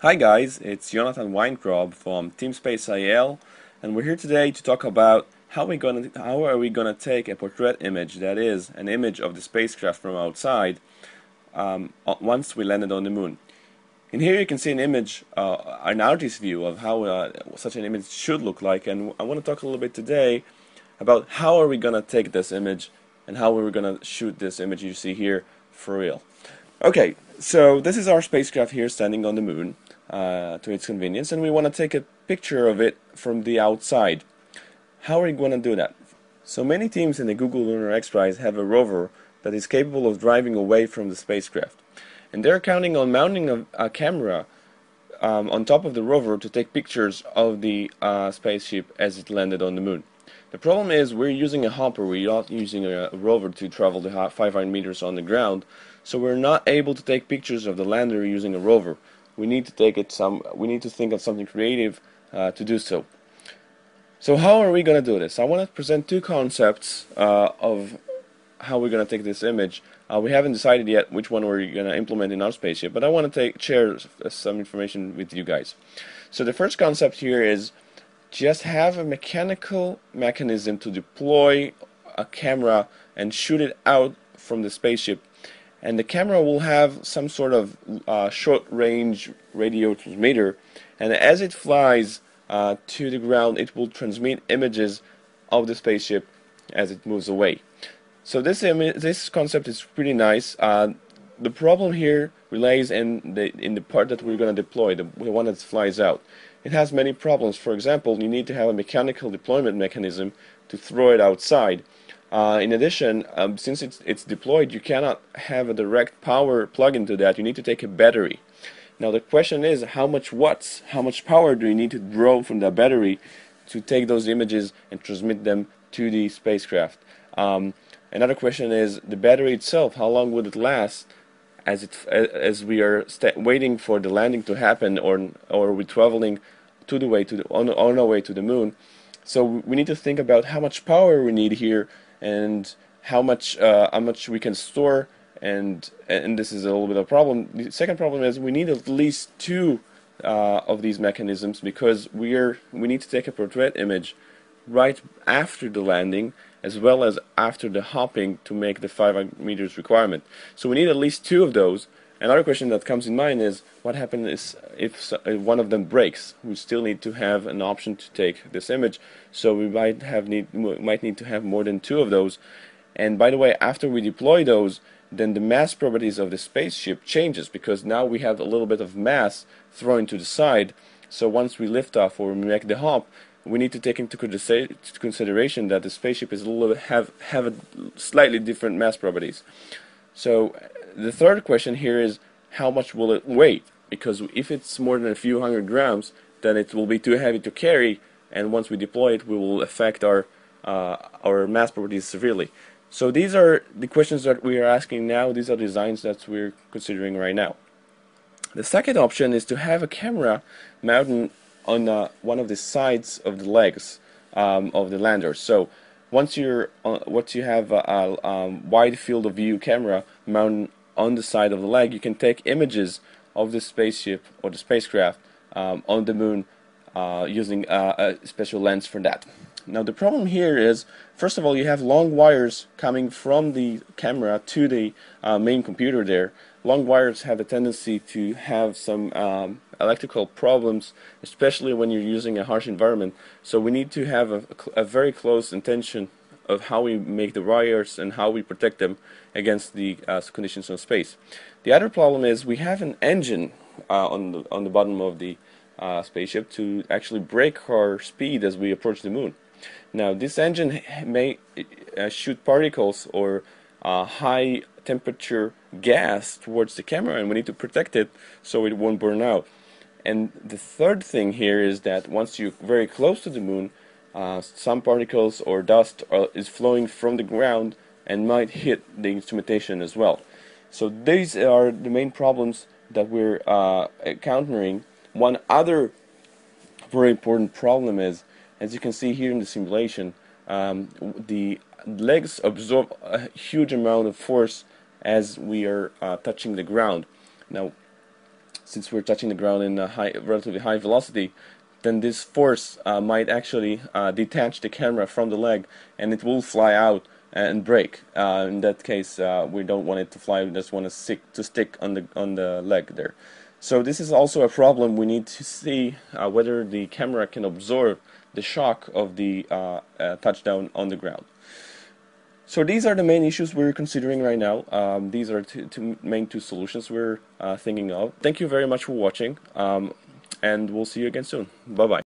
Hi guys, it's Jonathan Weintraub from Team SpaceIL and we're here today to talk about how we gonna how are we gonna take a portrait image that is an image of the spacecraft from outside um, once we landed on the moon. In here you can see an image, uh, an artist's view of how uh, such an image should look like and I want to talk a little bit today about how are we gonna take this image and how we're gonna shoot this image you see here for real. Okay, so this is our spacecraft here standing on the moon uh, to its convenience and we want to take a picture of it from the outside. How are we going to do that? So many teams in the Google Lunar X Prize have a rover that is capable of driving away from the spacecraft. And they're counting on mounting a, a camera um, on top of the rover to take pictures of the uh, spaceship as it landed on the moon. The problem is we're using a hopper, we're not using a, a rover to travel the 500 meters on the ground, so we're not able to take pictures of the lander using a rover we need to take it some we need to think of something creative uh, to do so. So how are we going to do this? I want to present two concepts uh, of how we're going to take this image. Uh, we haven't decided yet which one we're going to implement in our spaceship but I want to take share some information with you guys. So the first concept here is just have a mechanical mechanism to deploy a camera and shoot it out from the spaceship and the camera will have some sort of uh, short range radio transmitter. And as it flies uh, to the ground it will transmit images of the spaceship as it moves away. So this this concept is pretty nice. Uh, the problem here relays in the in the part that we're going to deploy the, the one that flies out. It has many problems. For example you need to have a mechanical deployment mechanism to throw it outside uh, in addition, um, since it's, it's deployed, you cannot have a direct power plug into that. You need to take a battery. Now the question is, how much watts, how much power do you need to draw from the battery to take those images and transmit them to the spacecraft? Um, another question is the battery itself. How long would it last as it as we are waiting for the landing to happen, or or we're traveling to the way to the, on, on our way to the moon? So we need to think about how much power we need here and how much uh, how much we can store and and this is a little bit of a problem. The second problem is we need at least two uh, of these mechanisms because we are we need to take a portrait image right after the landing as well as after the hopping to make the 5 meters requirement. So we need at least two of those. Another question that comes in mind is what happens if, if uh, one of them breaks? We still need to have an option to take this image, so we might have need might need to have more than two of those. And by the way, after we deploy those, then the mass properties of the spaceship changes because now we have a little bit of mass thrown to the side. So once we lift off or we make the hop, we need to take into consideration that the spaceship is a little have have a slightly different mass properties. So the third question here is how much will it weigh? because if it's more than a few hundred grams then it will be too heavy to carry and once we deploy it we will affect our uh, our mass properties severely. So these are the questions that we are asking now. These are designs that we're considering right now. The second option is to have a camera mounted on uh, one of the sides of the legs um, of the lander. So once you're uh, once you have a, a um, wide field of view camera mounted on the side of the leg you can take images of the spaceship or the spacecraft um, on the moon uh, using uh, a special lens for that. Now the problem here is, first of all, you have long wires coming from the camera to the uh, main computer there. Long wires have a tendency to have some um, electrical problems, especially when you're using a harsh environment. So we need to have a, a very close intention of how we make the wires and how we protect them against the uh, conditions of space. The other problem is we have an engine uh, on the on the bottom of the uh, spaceship to actually brake our speed as we approach the moon. Now this engine may uh, shoot particles or uh, high temperature gas towards the camera and we need to protect it so it won't burn out. And the third thing here is that once you're very close to the moon, uh, some particles or dust are, is flowing from the ground and might hit the instrumentation as well. So these are the main problems that we're uh, encountering. One other very important problem is, as you can see here in the simulation, um, the legs absorb a huge amount of force as we are uh, touching the ground. Now, since we're touching the ground in a high, relatively high velocity, then this force uh, might actually uh, detach the camera from the leg and it will fly out and break. Uh, in that case, uh, we don't want it to fly. We just want to stick to stick on the on the leg there. So this is also a problem. We need to see uh, whether the camera can absorb the shock of the uh, touchdown on the ground. So these are the main issues we're considering right now. Um, these are two main two solutions we're thinking of. Thank you very much for watching, um, and we'll see you again soon. Bye bye.